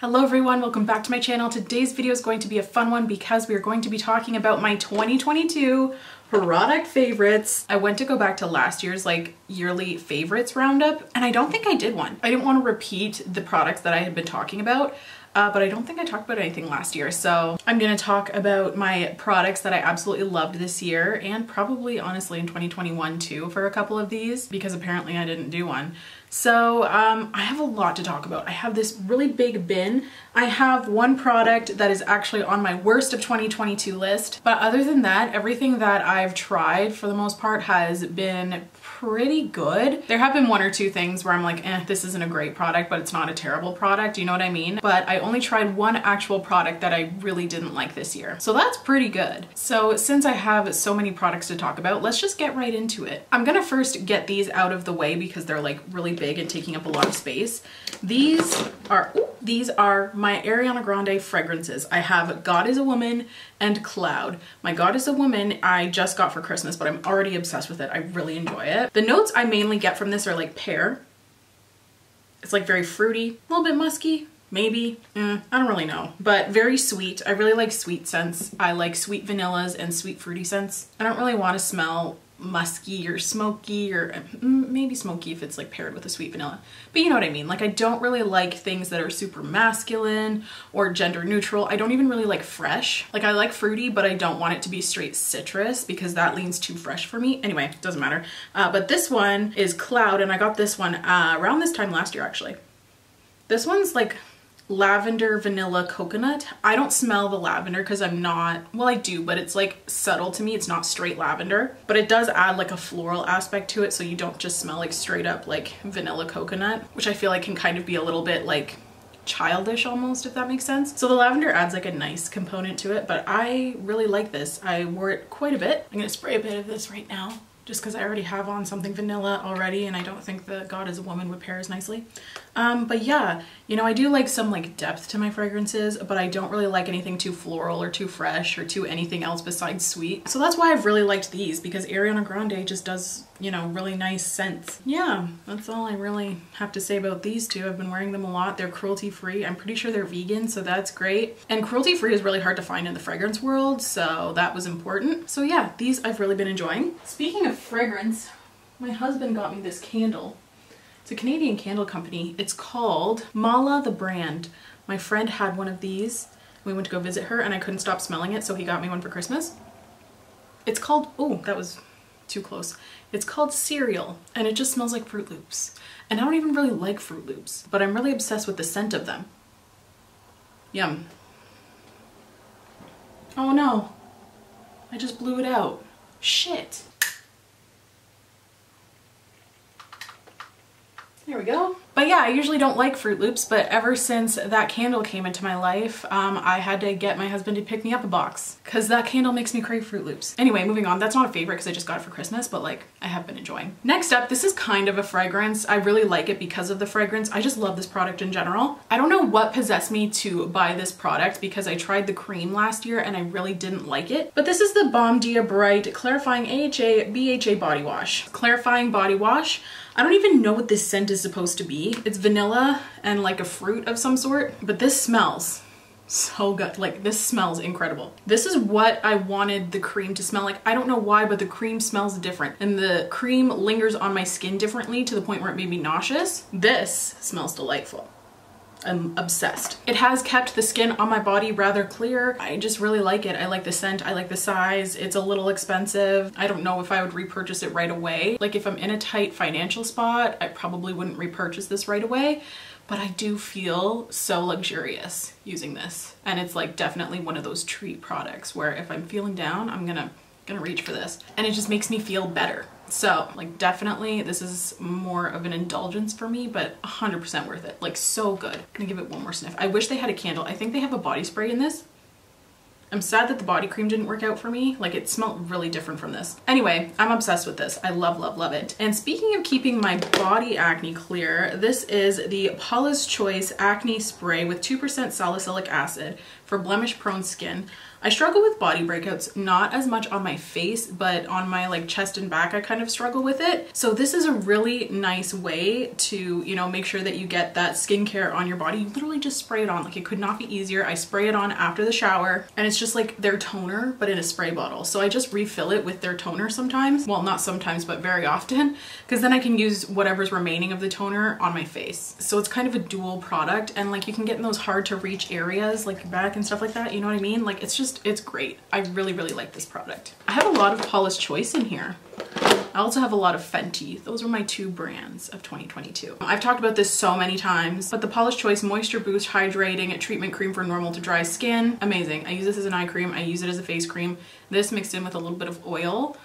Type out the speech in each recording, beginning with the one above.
Hello everyone, welcome back to my channel. Today's video is going to be a fun one because we are going to be talking about my 2022 product favorites. I went to go back to last year's like yearly favorites roundup and I don't think I did one. I didn't want to repeat the products that I had been talking about uh, but I don't think I talked about anything last year. So I'm gonna talk about my products that I absolutely loved this year and probably honestly in 2021 too for a couple of these because apparently I didn't do one. So um, I have a lot to talk about. I have this really big bin. I have one product that is actually on my worst of 2022 list, but other than that, everything that I've tried for the most part has been pretty good. There have been one or two things where I'm like, eh, this isn't a great product, but it's not a terrible product. You know what I mean? But I only tried one actual product that I really didn't like this year. So that's pretty good. So since I have so many products to talk about, let's just get right into it. I'm gonna first get these out of the way because they're like really big and taking up a lot of space. These are, ooh, these are my Ariana Grande fragrances. I have God is a Woman and Cloud. My God is a Woman I just got for Christmas, but I'm already obsessed with it. I really enjoy it. The notes I mainly get from this are like pear. It's like very fruity, a little bit musky, maybe mm, i don't really know but very sweet i really like sweet scents i like sweet vanillas and sweet fruity scents i don't really want to smell musky or smoky or mm, maybe smoky if it's like paired with a sweet vanilla. But you know what I mean? Like I don't really like things that are super masculine or gender neutral. I don't even really like fresh. Like I like fruity, but I don't want it to be straight citrus because that leans too fresh for me. Anyway, doesn't matter. Uh, but this one is Cloud and I got this one uh, around this time last year actually. This one's like lavender vanilla coconut. I don't smell the lavender because I'm not, well I do, but it's like subtle to me. It's not straight lavender, but it does add like a floral aspect to it so you don't just smell like straight up like vanilla coconut, which I feel like can kind of be a little bit like childish almost if that makes sense. So the lavender adds like a nice component to it but I really like this. I wore it quite a bit. I'm gonna spray a bit of this right now just because I already have on something vanilla already and I don't think the God is a Woman would pair as nicely. Um, but yeah, you know, I do like some like depth to my fragrances, but I don't really like anything too floral or too fresh or too anything else besides sweet. So that's why I've really liked these because Ariana Grande just does, you know, really nice scents. Yeah, that's all I really have to say about these two. I've been wearing them a lot. They're cruelty free. I'm pretty sure they're vegan, so that's great. And cruelty free is really hard to find in the fragrance world, so that was important. So yeah, these I've really been enjoying. Speaking of fragrance, my husband got me this candle it's a Canadian candle company. It's called Mala the brand. My friend had one of these. We went to go visit her and I couldn't stop smelling it so he got me one for Christmas. It's called, oh that was too close. It's called Cereal and it just smells like Froot Loops. And I don't even really like Froot Loops, but I'm really obsessed with the scent of them. Yum. Oh no, I just blew it out. Shit. There we go. But yeah, I usually don't like Froot Loops, but ever since that candle came into my life, um, I had to get my husband to pick me up a box because that candle makes me crave Froot Loops. Anyway, moving on. That's not a favorite because I just got it for Christmas, but like I have been enjoying. Next up, this is kind of a fragrance. I really like it because of the fragrance. I just love this product in general. I don't know what possessed me to buy this product because I tried the cream last year and I really didn't like it. But this is the Balm Dia Bright Clarifying AHA BHA Body Wash. Clarifying Body Wash. I don't even know what this scent is supposed to be. It's vanilla and like a fruit of some sort, but this smells so good. Like this smells incredible. This is what I wanted the cream to smell like. I don't know why, but the cream smells different and the cream lingers on my skin differently to the point where it made me nauseous. This smells delightful. I'm obsessed. It has kept the skin on my body rather clear. I just really like it. I like the scent, I like the size. It's a little expensive. I don't know if I would repurchase it right away. Like if I'm in a tight financial spot, I probably wouldn't repurchase this right away but I do feel so luxurious using this. And it's like definitely one of those treat products where if I'm feeling down, I'm gonna, gonna reach for this. And it just makes me feel better. So like definitely this is more of an indulgence for me, but 100% worth it. Like so good. I'm gonna give it one more sniff. I wish they had a candle. I think they have a body spray in this. I'm sad that the body cream didn't work out for me. Like it smelled really different from this. Anyway, I'm obsessed with this. I love, love, love it. And speaking of keeping my body acne clear, this is the Paula's Choice Acne Spray with 2% salicylic acid for blemish prone skin. I struggle with body breakouts, not as much on my face, but on my like chest and back, I kind of struggle with it. So this is a really nice way to, you know, make sure that you get that skincare on your body. You literally just spray it on. Like it could not be easier. I spray it on after the shower and it's just like their toner, but in a spray bottle. So I just refill it with their toner sometimes. Well, not sometimes, but very often, because then I can use whatever's remaining of the toner on my face. So it's kind of a dual product and like you can get in those hard to reach areas like your back and stuff like that. You know what I mean? Like it's just it's great. I really, really like this product. I have a lot of Paula's Choice in here. I also have a lot of Fenty. Those are my two brands of 2022. I've talked about this so many times, but the Paula's Choice Moisture Boost Hydrating Treatment Cream for Normal to Dry Skin, amazing. I use this as an eye cream. I use it as a face cream. This mixed in with a little bit of oil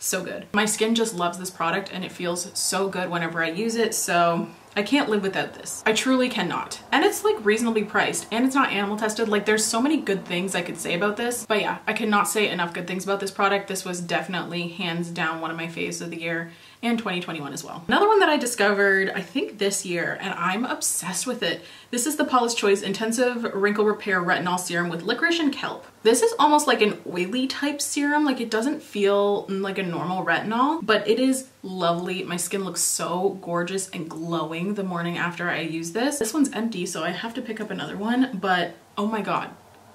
so good. My skin just loves this product and it feels so good whenever I use it. So I can't live without this. I truly cannot. And it's like reasonably priced and it's not animal tested. Like there's so many good things I could say about this. But yeah, I cannot say enough good things about this product. This was definitely hands down one of my faves of the year and 2021 as well. Another one that I discovered, I think this year, and I'm obsessed with it. This is the Paula's Choice Intensive Wrinkle Repair Retinol Serum with licorice and kelp. This is almost like an oily type serum. Like it doesn't feel like a normal retinol, but it is lovely. My skin looks so gorgeous and glowing the morning after I use this. This one's empty, so I have to pick up another one, but oh my God,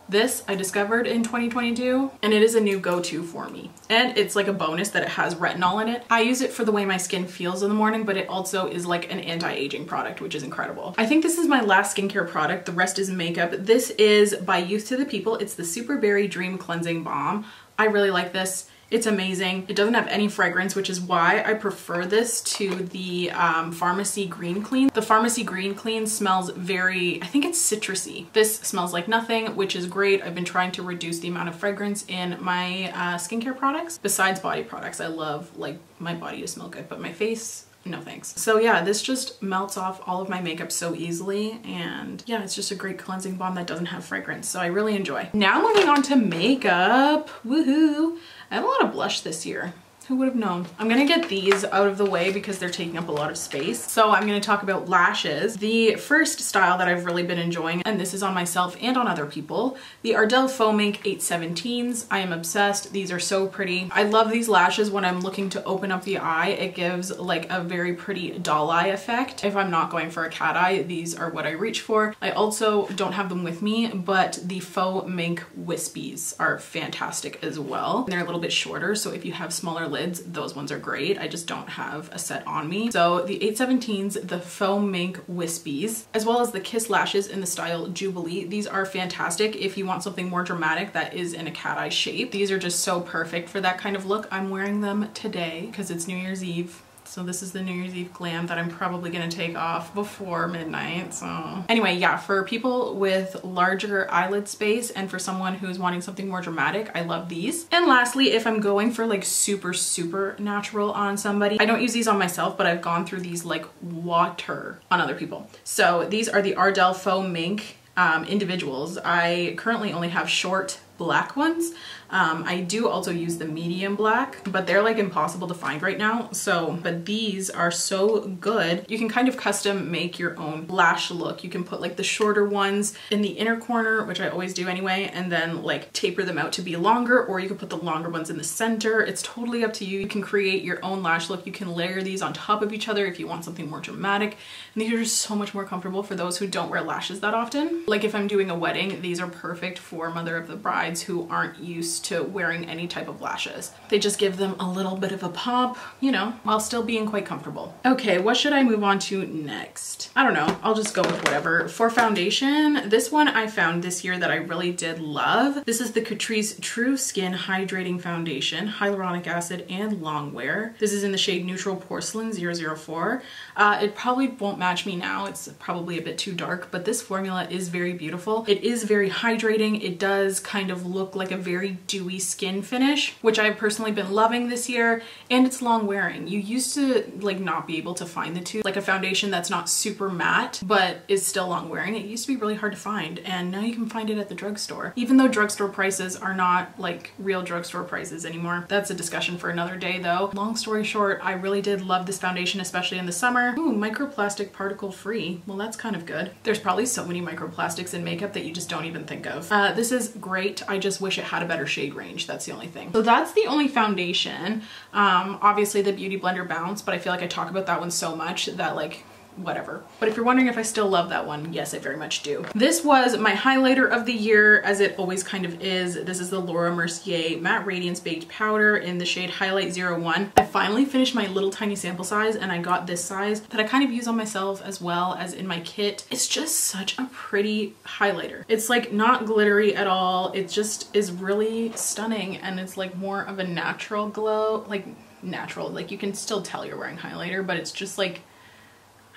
this I discovered in 2022 and it is a new go-to for me. And it's like a bonus that it has retinol in it. I use it for the way my skin feels in the morning, but it also is like an anti-aging product, which is incredible. I think this is my last skincare product. The rest is makeup. This is by Youth to the People. It's the Super Berry Dream Cleansing Balm. I really like this. It's amazing. It doesn't have any fragrance, which is why I prefer this to the um, Farmacy Green Clean. The Farmacy Green Clean smells very, I think it's citrusy. This smells like nothing, which is great. I've been trying to reduce the amount of fragrance in my uh, skincare products. Besides body products, I love like my body to smell good, but my face, no thanks. So yeah, this just melts off all of my makeup so easily and yeah, it's just a great cleansing balm that doesn't have fragrance, so I really enjoy. Now moving on to makeup, woohoo! I have a lot of blush this year. Who would have known? I'm gonna get these out of the way because they're taking up a lot of space. So I'm gonna talk about lashes. The first style that I've really been enjoying, and this is on myself and on other people, the Ardell Faux Mink 817s. I am obsessed. These are so pretty. I love these lashes when I'm looking to open up the eye. It gives like a very pretty doll eye effect. If I'm not going for a cat eye, these are what I reach for. I also don't have them with me, but the Faux Mink Wispies are fantastic as well. They're a little bit shorter, so if you have smaller lids, those ones are great. I just don't have a set on me. So the 817s, the Faux Mink Wispies, as well as the Kiss Lashes in the style Jubilee. These are fantastic if you want something more dramatic that is in a cat eye shape. These are just so perfect for that kind of look. I'm wearing them today because it's New Year's Eve so this is the New Year's Eve glam that I'm probably gonna take off before midnight. So anyway, yeah, for people with larger eyelid space and for someone who's wanting something more dramatic, I love these. And lastly, if I'm going for like super, super natural on somebody, I don't use these on myself, but I've gone through these like water on other people. So these are the Ardell Faux Mink um, individuals. I currently only have short black ones. Um, I do also use the medium black, but they're like impossible to find right now. So, but these are so good. You can kind of custom make your own lash look. You can put like the shorter ones in the inner corner, which I always do anyway, and then like taper them out to be longer, or you can put the longer ones in the center. It's totally up to you. You can create your own lash look. You can layer these on top of each other if you want something more dramatic. And these are just so much more comfortable for those who don't wear lashes that often. Like if I'm doing a wedding, these are perfect for mother of the brides who aren't used to wearing any type of lashes. They just give them a little bit of a pop, you know, while still being quite comfortable. Okay, what should I move on to next? I don't know, I'll just go with whatever. For foundation, this one I found this year that I really did love. This is the Catrice True Skin Hydrating Foundation, Hyaluronic Acid and Long Wear. This is in the shade Neutral Porcelain 004. Uh, it probably won't match me now, it's probably a bit too dark, but this formula is very beautiful. It is very hydrating. It does kind of look like a very dewy skin finish, which I've personally been loving this year, and it's long wearing. You used to like not be able to find the two, like a foundation that's not super matte, but is still long wearing. It used to be really hard to find, and now you can find it at the drugstore. Even though drugstore prices are not like real drugstore prices anymore. That's a discussion for another day though. Long story short, I really did love this foundation, especially in the summer. Ooh, microplastic particle free. Well, that's kind of good. There's probably so many microplastics in makeup that you just don't even think of. Uh, this is great. I just wish it had a better shade range. That's the only thing. So that's the only foundation. Um, obviously the Beauty Blender Bounce, but I feel like I talk about that one so much that like whatever. But if you're wondering if I still love that one, yes, I very much do. This was my highlighter of the year, as it always kind of is. This is the Laura Mercier Matte Radiance Baked Powder in the shade Highlight 01. I finally finished my little tiny sample size and I got this size that I kind of use on myself as well as in my kit. It's just such a pretty highlighter. It's like not glittery at all. It just is really stunning and it's like more of a natural glow, like natural, like you can still tell you're wearing highlighter, but it's just like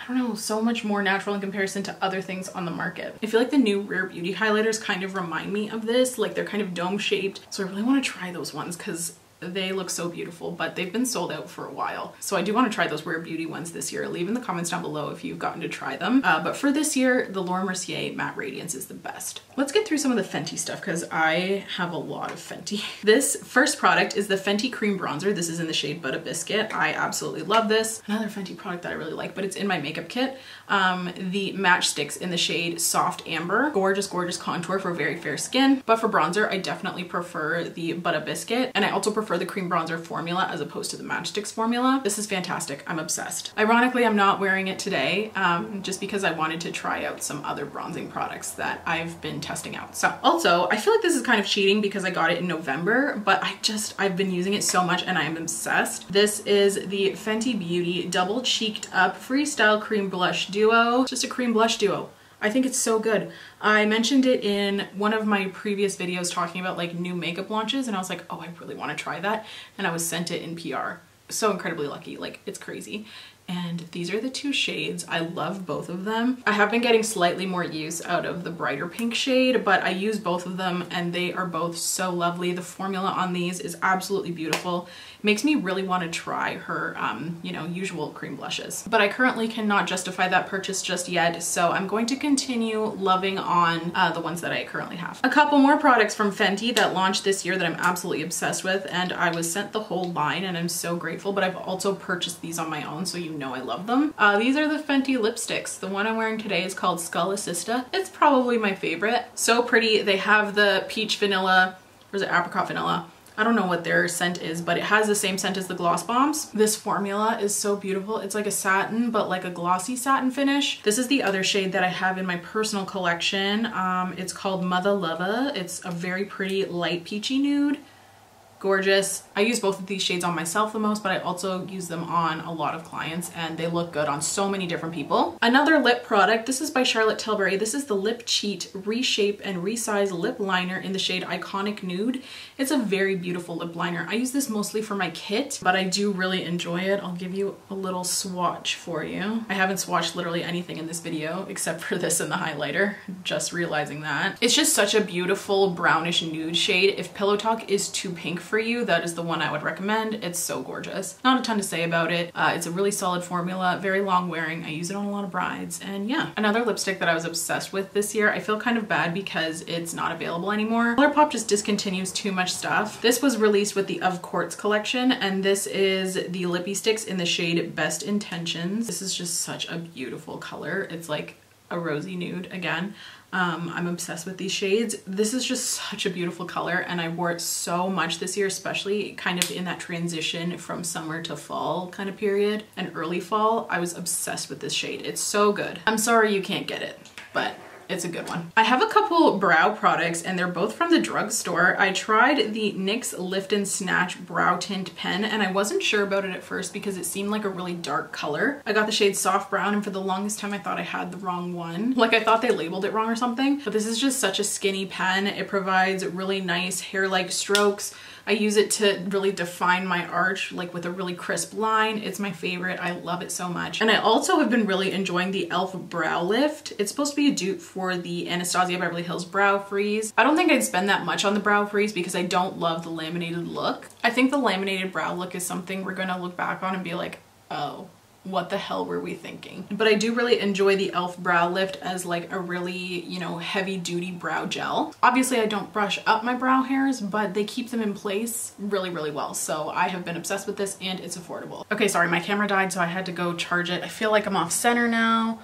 I don't know, so much more natural in comparison to other things on the market. I feel like the new Rare Beauty highlighters kind of remind me of this, like they're kind of dome shaped. So I really want to try those ones because they look so beautiful, but they've been sold out for a while. So I do want to try those Rare Beauty ones this year. Leave in the comments down below if you've gotten to try them. Uh, but for this year, the Laura Mercier Matte Radiance is the best. Let's get through some of the Fenty stuff because I have a lot of Fenty. This first product is the Fenty Cream Bronzer. This is in the shade Butter Biscuit. I absolutely love this. Another Fenty product that I really like, but it's in my makeup kit. Um, the Match Sticks in the shade Soft Amber. Gorgeous, gorgeous contour for very fair skin. But for bronzer, I definitely prefer the Butter Biscuit. And I also prefer prefer the cream bronzer formula as opposed to the Matchsticks formula. This is fantastic. I'm obsessed. Ironically, I'm not wearing it today um, just because I wanted to try out some other bronzing products that I've been testing out. So also, I feel like this is kind of cheating because I got it in November, but I just, I've been using it so much and I am obsessed. This is the Fenty Beauty Double Cheeked Up Freestyle Cream Blush Duo. Just a cream blush duo. I think it's so good. I mentioned it in one of my previous videos talking about like new makeup launches and I was like, oh, I really want to try that. And I was sent it in PR. So incredibly lucky, like it's crazy and these are the two shades. I love both of them. I have been getting slightly more use out of the brighter pink shade, but I use both of them and they are both so lovely. The formula on these is absolutely beautiful. It makes me really want to try her, um, you know, usual cream blushes. But I currently cannot justify that purchase just yet, so I'm going to continue loving on uh, the ones that I currently have. A couple more products from Fenty that launched this year that I'm absolutely obsessed with, and I was sent the whole line and I'm so grateful, but I've also purchased these on my own, so you know I love them. Uh, these are the Fenty lipsticks. The one I'm wearing today is called Scholar Sista. It's probably my favorite. So pretty. They have the peach vanilla, or is it apricot vanilla? I don't know what their scent is, but it has the same scent as the Gloss Bombs. This formula is so beautiful. It's like a satin, but like a glossy satin finish. This is the other shade that I have in my personal collection. Um, it's called Mother Lover. It's a very pretty light peachy nude gorgeous. I use both of these shades on myself the most, but I also use them on a lot of clients and they look good on so many different people. Another lip product, this is by Charlotte Tilbury. This is the Lip Cheat Reshape and Resize Lip Liner in the shade Iconic Nude. It's a very beautiful lip liner. I use this mostly for my kit, but I do really enjoy it. I'll give you a little swatch for you. I haven't swatched literally anything in this video except for this and the highlighter, just realizing that. It's just such a beautiful brownish nude shade. If Pillow Talk is too pink for you, that is the one I would recommend. It's so gorgeous. Not a ton to say about it. Uh, it's a really solid formula, very long wearing. I use it on a lot of brides and yeah. Another lipstick that I was obsessed with this year, I feel kind of bad because it's not available anymore. ColourPop just discontinues too much stuff. This was released with the Of Quartz collection and this is the Lippie Stix in the shade Best Intentions. This is just such a beautiful color. It's like a rosy nude again. Um, I'm obsessed with these shades. This is just such a beautiful color and I wore it so much this year, especially kind of in that transition from summer to fall kind of period and early fall. I was obsessed with this shade. It's so good. I'm sorry you can't get it, but it's a good one. I have a couple brow products and they're both from the drugstore. I tried the NYX Lift and Snatch Brow Tint Pen and I wasn't sure about it at first because it seemed like a really dark color. I got the shade Soft Brown and for the longest time I thought I had the wrong one. Like I thought they labeled it wrong or something, but this is just such a skinny pen. It provides really nice hair-like strokes I use it to really define my arch like with a really crisp line. It's my favorite. I love it so much. And I also have been really enjoying the e.l.f. Brow Lift. It's supposed to be a dupe for the Anastasia Beverly Hills Brow Freeze. I don't think I'd spend that much on the Brow Freeze because I don't love the laminated look. I think the laminated brow look is something we're gonna look back on and be like, oh, what the hell were we thinking? But I do really enjoy the e.l.f. Brow Lift as like a really, you know, heavy duty brow gel. Obviously I don't brush up my brow hairs, but they keep them in place really, really well. So I have been obsessed with this and it's affordable. Okay, sorry, my camera died, so I had to go charge it. I feel like I'm off center now.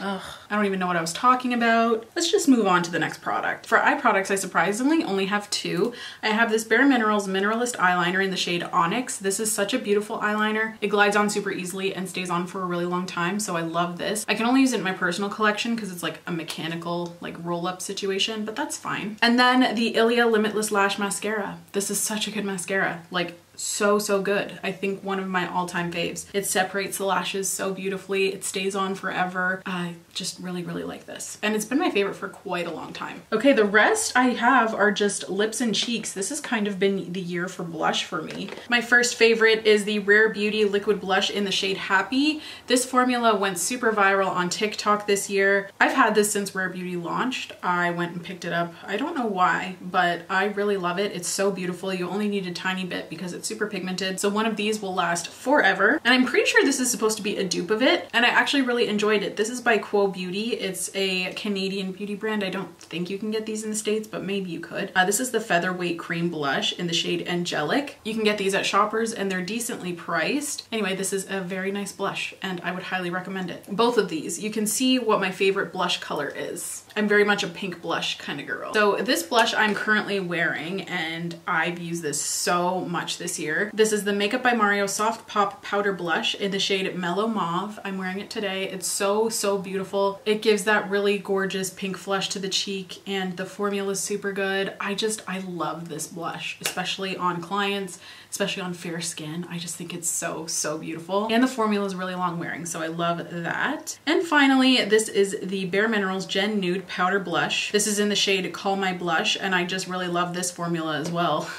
Ugh, I don't even know what I was talking about. Let's just move on to the next product. For eye products, I surprisingly only have two. I have this Bare Minerals Mineralist Eyeliner in the shade Onyx. This is such a beautiful eyeliner. It glides on super easily and stays on for a really long time, so I love this. I can only use it in my personal collection because it's like a mechanical like roll-up situation, but that's fine. And then the Ilia Limitless Lash Mascara. This is such a good mascara. Like so, so good. I think one of my all-time faves. It separates the lashes so beautifully. It stays on forever. I just really, really like this. And it's been my favorite for quite a long time. Okay, the rest I have are just lips and cheeks. This has kind of been the year for blush for me. My first favorite is the Rare Beauty Liquid Blush in the shade Happy. This formula went super viral on TikTok this year. I've had this since Rare Beauty launched. I went and picked it up. I don't know why, but I really love it. It's so beautiful. You only need a tiny bit because it's super pigmented. So one of these will last forever. And I'm pretty sure this is supposed to be a dupe of it. And I actually really enjoyed it. This is by Quo Beauty. It's a Canadian beauty brand. I don't think you can get these in the States, but maybe you could. Uh, this is the Featherweight Cream Blush in the shade Angelic. You can get these at Shoppers and they're decently priced. Anyway, this is a very nice blush and I would highly recommend it. Both of these, you can see what my favorite blush color is. I'm very much a pink blush kind of girl. So this blush I'm currently wearing and I've used this so much this year. This is the Makeup by Mario Soft Pop Powder Blush in the shade Mellow Mauve. I'm wearing it today. It's so, so beautiful. It gives that really gorgeous pink flush to the cheek and the formula is super good. I just, I love this blush, especially on clients especially on fair skin. I just think it's so, so beautiful. And the formula is really long wearing, so I love that. And finally, this is the Bare Minerals Gen Nude Powder Blush. This is in the shade Call My Blush, and I just really love this formula as well.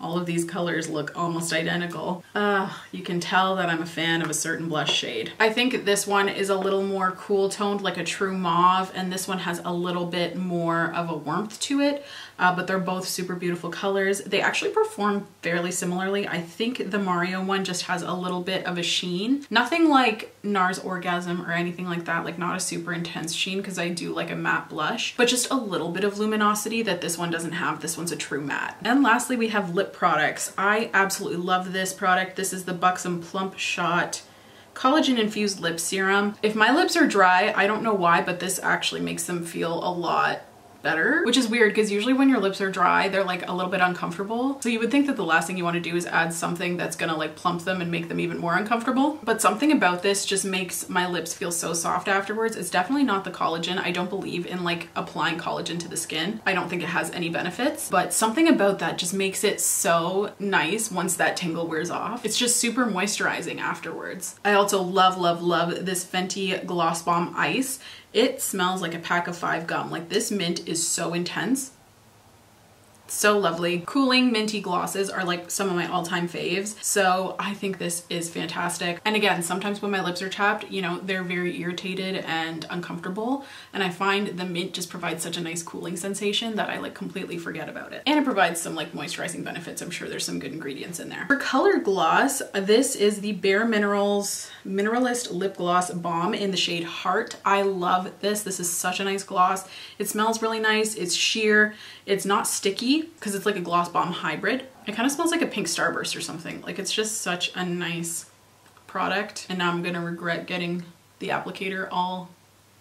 All of these colors look almost identical. Uh, you can tell that I'm a fan of a certain blush shade. I think this one is a little more cool toned like a true mauve and this one has a little bit more of a warmth to it uh, but they're both super beautiful colors. They actually perform fairly similarly. I think the Mario one just has a little bit of a sheen. Nothing like NARS Orgasm or anything like that, like not a super intense sheen because I do like a matte blush, but just a little bit of luminosity that this one doesn't have. This one's a true matte. And lastly, we have lip products. I absolutely love this product. This is the Buxom Plump Shot collagen infused lip serum. If my lips are dry, I don't know why, but this actually makes them feel a lot better, which is weird because usually when your lips are dry, they're like a little bit uncomfortable. So you would think that the last thing you want to do is add something that's gonna like plump them and make them even more uncomfortable. But something about this just makes my lips feel so soft afterwards. It's definitely not the collagen. I don't believe in like applying collagen to the skin. I don't think it has any benefits, but something about that just makes it so nice once that tingle wears off. It's just super moisturizing afterwards. I also love, love, love this Fenty Gloss Bomb Ice. It smells like a pack of five gum. Like this mint is so intense so lovely. Cooling minty glosses are like some of my all-time faves. So I think this is fantastic. And again, sometimes when my lips are chapped, you know, they're very irritated and uncomfortable. And I find the mint just provides such a nice cooling sensation that I like completely forget about it. And it provides some like moisturizing benefits. I'm sure there's some good ingredients in there. For color gloss, this is the Bare Minerals Mineralist Lip Gloss Balm in the shade Heart. I love this. This is such a nice gloss. It smells really nice. It's sheer. It's not sticky because it's like a gloss bomb hybrid. It kind of smells like a pink starburst or something. Like it's just such a nice product. And now I'm gonna regret getting the applicator all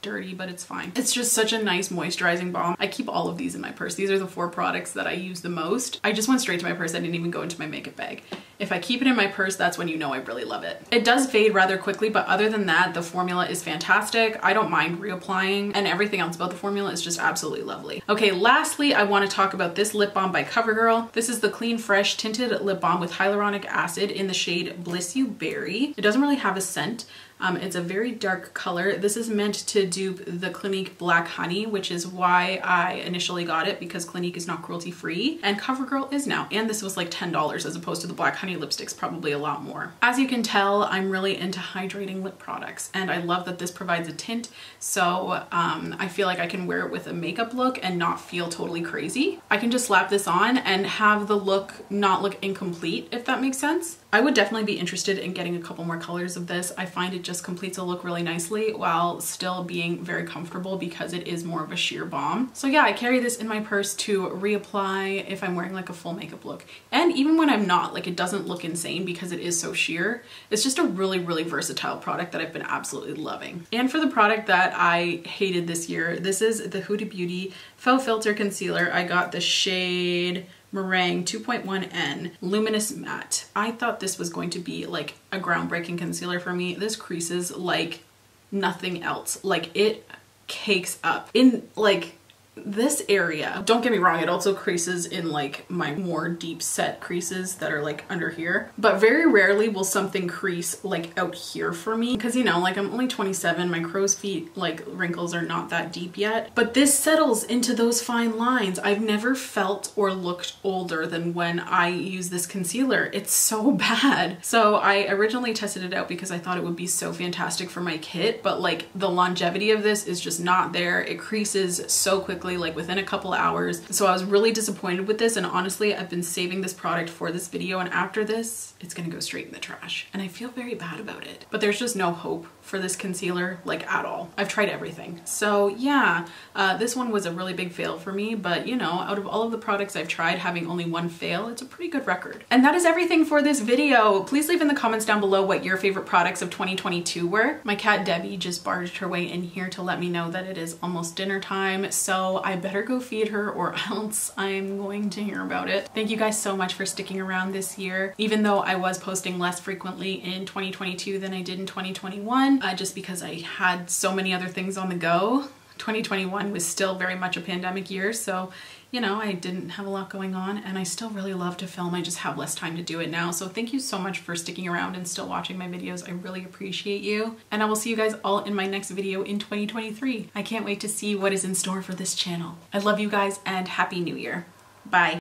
dirty, but it's fine. It's just such a nice moisturizing balm. I keep all of these in my purse. These are the four products that I use the most. I just went straight to my purse. I didn't even go into my makeup bag. If I keep it in my purse, that's when you know I really love it. It does fade rather quickly, but other than that, the formula is fantastic. I don't mind reapplying and everything else about the formula is just absolutely lovely. Okay, lastly, I wanna talk about this lip balm by CoverGirl. This is the Clean Fresh Tinted Lip Balm with hyaluronic acid in the shade Bliss You Berry. It doesn't really have a scent, um, it's a very dark color. This is meant to dupe the Clinique Black Honey, which is why I initially got it because Clinique is not cruelty free and CoverGirl is now. And this was like $10 as opposed to the Black Honey lipsticks, probably a lot more. As you can tell, I'm really into hydrating lip products and I love that this provides a tint. So um, I feel like I can wear it with a makeup look and not feel totally crazy. I can just slap this on and have the look not look incomplete, if that makes sense. I would definitely be interested in getting a couple more colors of this. I find it just completes a look really nicely while still being very comfortable because it is more of a sheer balm. So yeah, I carry this in my purse to reapply if I'm wearing like a full makeup look. And even when I'm not, like it doesn't look insane because it is so sheer. It's just a really, really versatile product that I've been absolutely loving. And for the product that I hated this year, this is the Huda Beauty Faux Filter Concealer. I got the shade Meringue 2.1N Luminous Matte. I thought this was going to be like a groundbreaking concealer for me. This creases like nothing else. Like it cakes up in like this area, don't get me wrong, it also creases in like my more deep set creases that are like under here. But very rarely will something crease like out here for me because you know, like I'm only 27, my crow's feet like wrinkles are not that deep yet. But this settles into those fine lines. I've never felt or looked older than when I use this concealer. It's so bad. So I originally tested it out because I thought it would be so fantastic for my kit, but like the longevity of this is just not there. It creases so quickly quickly, like within a couple hours. So I was really disappointed with this and honestly, I've been saving this product for this video and after this, it's gonna go straight in the trash. And I feel very bad about it. But there's just no hope for this concealer, like at all. I've tried everything. So yeah, uh, this one was a really big fail for me, but you know, out of all of the products I've tried, having only one fail, it's a pretty good record. And that is everything for this video. Please leave in the comments down below what your favorite products of 2022 were. My cat Debbie just barged her way in here to let me know that it is almost dinner time, so I better go feed her or else I'm going to hear about it. Thank you guys so much for sticking around this year. Even though I was posting less frequently in 2022 than I did in 2021, uh, just because I had so many other things on the go. 2021 was still very much a pandemic year, so you know, I didn't have a lot going on and I still really love to film. I just have less time to do it now. So thank you so much for sticking around and still watching my videos. I really appreciate you. And I will see you guys all in my next video in 2023. I can't wait to see what is in store for this channel. I love you guys and happy new year. Bye.